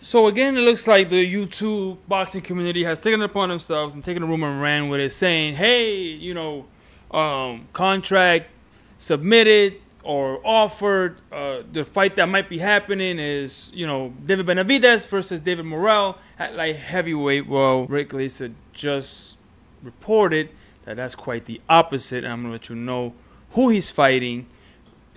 So again, it looks like the YouTube boxing community has taken it upon themselves and taken a rumor and ran with it, saying, "Hey, you know, um, contract submitted or offered. Uh, the fight that might be happening is, you know, David Benavidez versus David Morrell at light heavyweight. Well, Rick Glazer just reported that that's quite the opposite, I'm gonna let you know who he's fighting."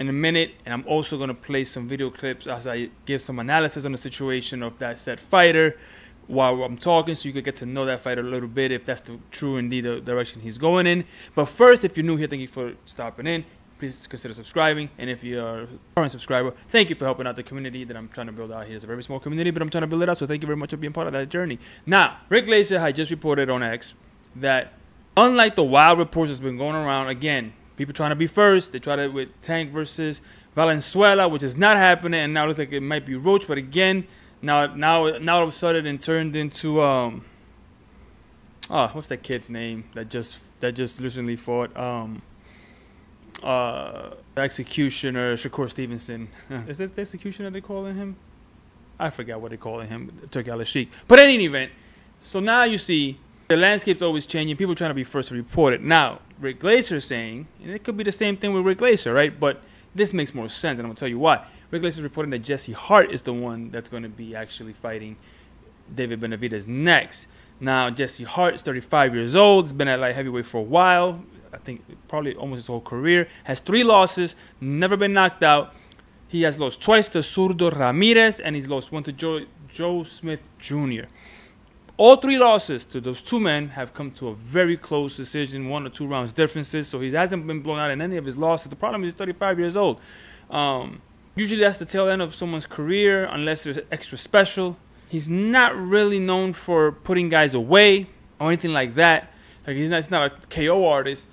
In a minute, and I'm also going to play some video clips as I give some analysis on the situation of that said fighter while I'm talking, so you could get to know that fighter a little bit if that's the true indeed the direction he's going in. But first, if you're new here, thank you for stopping in. Please consider subscribing, and if you are a current subscriber, thank you for helping out the community that I'm trying to build out here. It's a very small community, but I'm trying to build it out. So thank you very much for being part of that journey. Now, Rick Glazer had just reported on X that unlike the wild reports that's been going around, again, People trying to be first. They tried it with Tank versus Valenzuela, which is not happening, and now it looks like it might be Roach. But again, now now now all of a sudden it turned into um oh what's that kid's name that just that just recently fought um uh executioner Shakur Stevenson. is that the executioner they calling him? I forgot what they calling him. Turki Al Sheikh. But in any event, so now you see the landscape's always changing. People trying to be first to report it. Now, Rick Glazer saying, and it could be the same thing with Rick Glazer, right? But this makes more sense, and I'm gonna tell you why. Rick Glazer is reporting that Jesse Hart is the one that's going to be actually fighting David Benavidez next. Now, Jesse Hart is 35 years old. He's been at light heavyweight for a while. I think probably almost his whole career. Has three losses. Never been knocked out. He has lost twice to Zurdo Ramirez, and he's lost one to Joe, Joe Smith Jr. All three losses to those two men have come to a very close decision, one or two rounds differences. So he hasn't been blown out in any of his losses. The problem is he's 35 years old. Um, usually that's the tail end of someone's career, unless there's extra special. He's not really known for putting guys away or anything like that. Like he's not, he's not a KO artist.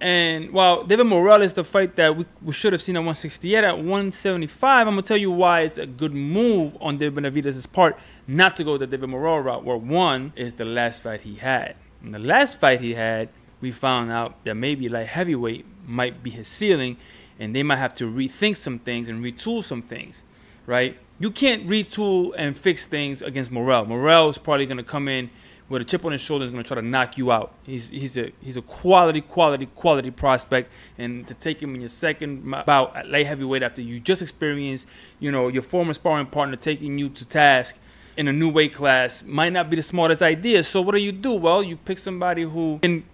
And while David Morrell is the fight that we, we should have seen at 168, at 175, I'm going to tell you why it's a good move on David Benavidez' part not to go the David Morrell route, where one is the last fight he had. In the last fight he had, we found out that maybe like heavyweight might be his ceiling, and they might have to rethink some things and retool some things, right? You can't retool and fix things against Morrell. Morrell is probably going to come in with a chip on his shoulder is going to try to knock you out. He's he's a he's a quality quality quality prospect, and to take him in your second bout at light heavyweight after you just experienced, you know, your former sparring partner taking you to task in a new weight class might not be the smartest idea. So what do you do? Well, you pick somebody who can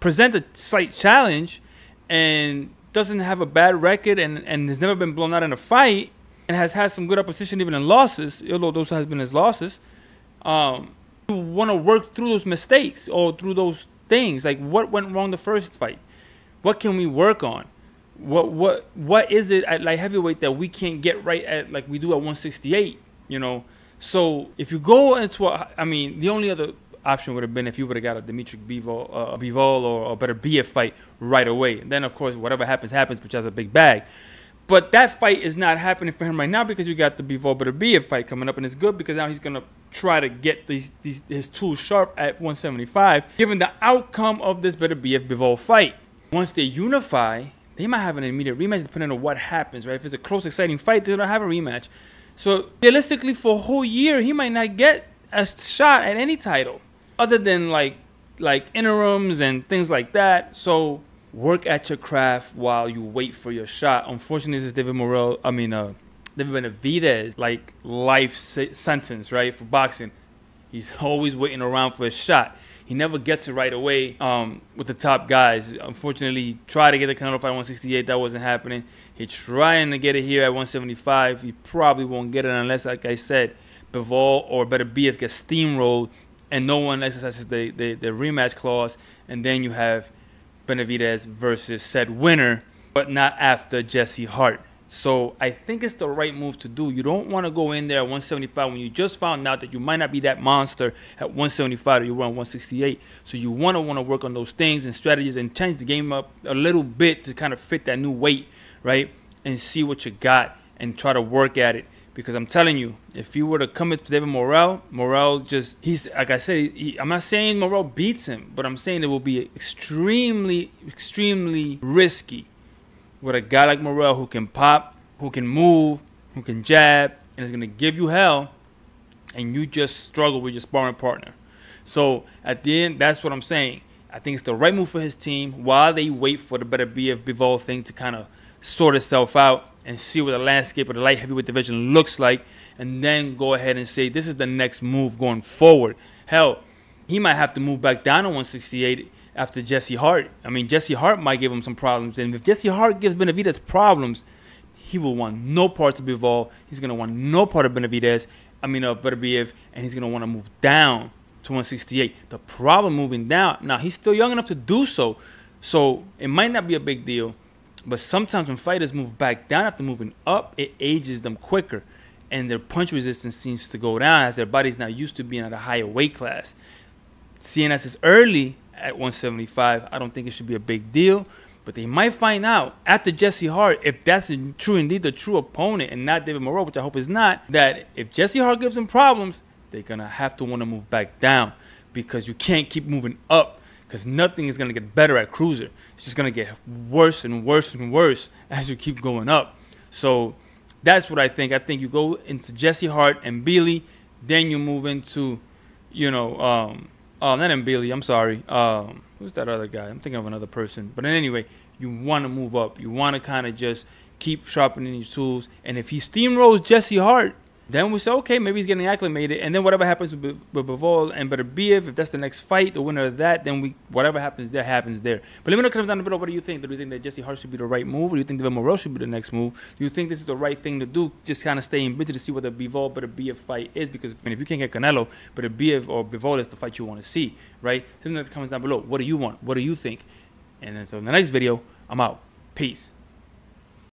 present a slight challenge and doesn't have a bad record and, and has never been blown out in a fight and has had some good opposition even in losses, although those has been his losses. Um, want to work through those mistakes or through those things. Like what went wrong the first fight? What can we work on? What what what is it at light heavyweight that we can't get right at like we do at 168? You know. So if you go into a, I mean, the only other option would have been if you would have got a Dimitri Bivol, uh, Bivol or a Beterbiev fight right away. And then of course whatever happens happens, which has a big bag. But that fight is not happening for him right now because you got the Bivol Beterbiev fight coming up, and it's good because now he's gonna try to get these, these his tools sharp at 175. Given the outcome of this Beterbiev Bivol fight, once they unify, they might have an immediate rematch depending on what happens. Right? If it's a close, exciting fight, they don't have a rematch. So realistically, for a whole year, he might not get a shot at any title other than like like interims and things like that. So work at your craft while you wait for your shot. Unfortunately, this is David Morrell. I mean, uh, David Benavidez like life sentence, right, for boxing. He's always waiting around for a shot. He never gets it right away um, with the top guys. Unfortunately, he tried to get the Canelo fight 168. That wasn't happening. He's trying to get it here at 175. He probably won't get it unless, like I said, Bivol or Beterbiev gets steamrolled and no one exercises the, the, the rematch clause. And then you have Benavidez versus said winner, but not after Jesse Hart. So I think it's the right move to do. You don't want to go in there at 175 when you just found out that you might not be that monster at 175 or you run 168. So you want to want to work on those things and strategies and change the game up a little bit to kind of fit that new weight, right? And see what you got and try to work at it. Because I'm telling you, if you were to come into David Morrell, Morrell just, he's, like I said, he, I'm not saying Morrell beats him, but I'm saying it will be extremely, extremely risky with a guy like Morrell who can pop, who can move, who can jab, and is going to give you hell and you just struggle with your sparring partner. So at the end, that's what I'm saying. I think it's the right move for his team while they wait for the Beterbiev Bivol thing to kind of sort itself out and see what the landscape of the light heavyweight division looks like, and then go ahead and say this is the next move going forward. Hell, he might have to move back down to 168 after Jesse Hart. I mean, Jesse Hart might give him some problems, and if Jesse Hart gives Benavidez problems, he will want no part to Bivol. He's gonna want no part of Benavidez. I mean, of Beterbiev, and he's gonna want to move down to 168. The problem moving down, now he's still young enough to do so, so it might not be a big deal. But sometimes when fighters move back down after moving up, it ages them quicker, and their punch resistance seems to go down as their body's not used to being at a higher weight class. As it's early at 175, I don't think it should be a big deal. But they might find out after Jesse Hart, if that's true indeed the true opponent and not David Morrell, which I hope is not, that if Jesse Hart gives them problems, they're gonna have to want to move back down because you can't keep moving up because nothing is gonna get better at cruiser. It's just gonna get worse and worse and worse as you keep going up. So that's what I think. I think you go into Jesse Hart and Beally, then you move into, you know, um, oh, not in Beally. I'm sorry. Um, who's that other guy? I'm thinking of another person. But anyway, you want to move up. You want to kind of just keep sharpening your tools. And if he steamrolls Jesse Hart, then we say, okay, maybe he's getting acclimated, and then whatever happens with, Bivol and Beterbiev, if that's the next fight, the winner of that, then we whatever happens there happens there. But let me know comes down the middle. What do you think? Do you think that Jesse Hart should be the right move, or do you think David Morrell should be the next move? Do you think this is the right thing to do? Just kind of staying busy to see what the Bivol Beterbiev fight is, because if you can't get Canelo, Beterbiev or Bivol is the fight you want to see, right? Something that comes down below. What do you want? What do you think? And then so in the next video, I'm out. Peace.